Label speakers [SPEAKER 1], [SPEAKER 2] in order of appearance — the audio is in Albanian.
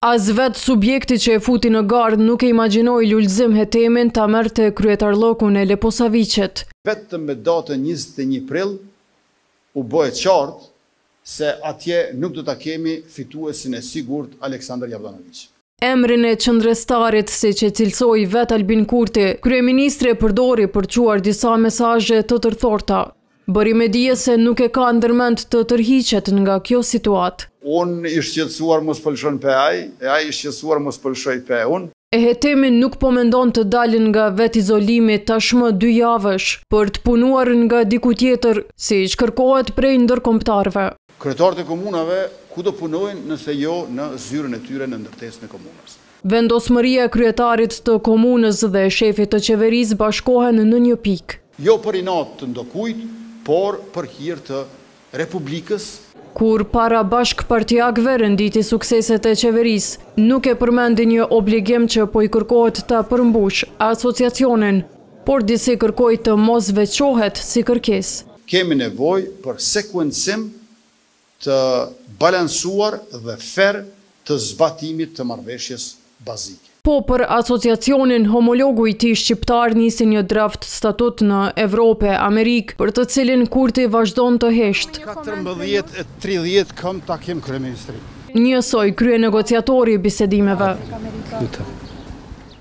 [SPEAKER 1] As vetë subjekti që e futi në garë nuk e imagjinoi Lulzim Hetemin ta merrte kryetarllëkun e Leposaviqit.
[SPEAKER 2] Vetëm me datën njëzet e një prill u bë e qartë se atje nuk do ta kemi fituesin e sigurt Aleksandar Javdanoviqin.
[SPEAKER 1] Emrin e qëndrestarit, siç e cilësoi vetë Albin Kurti, kryeministri e përdori për të çuar disa mesazhe të tërthorta. Bëri me dije se nuk e ka ndërmend të tërhiqet nga kjo situatë.
[SPEAKER 2] Unë i shqetësuar mos po lëshon pe ai, e ai i shqetësuar mos po lëshoj pe unë.
[SPEAKER 1] E Hetemi nuk po mendon të dalë nga vetëizolimi tashmë dy javësh, për të punuar nga diku tjetër, siç kërkohet prej ndërkombëtarëve.
[SPEAKER 2] Kryetarët e komunave ku do punojnë nëse jo në zyrën e tyre në ndërtesën e komunës?
[SPEAKER 1] Vendosmëria e kryetarit të komunës dhe e shefit të qeverisë bashkohen në një pikë.
[SPEAKER 2] Jo për inat të ndokujt, por për hir të Republikës.
[SPEAKER 1] Kur para bashkëpartiakëve renditi sukseset e qeverisë, nuk e përmendi një obligim që po i kërkohet ta përmbushë, Asociacionin. Por disi kërkoi të mos veçohet si kërkesë.
[SPEAKER 2] Kemi nevojë për sekuencim të balansuar dhe fer të zbatimit të marrëveshjes bazike.
[SPEAKER 1] Po për Asociacionin, homologu i tij shqiptar nisi një draft statut në Evropë e Amerikë, për të cilin Kurti vazhdon të heshtë.
[SPEAKER 2] Katërmbëdhjetë e tridhjetë kam takim kryeministri.
[SPEAKER 1] Njësoj, kryenegociatori i bisedimeve.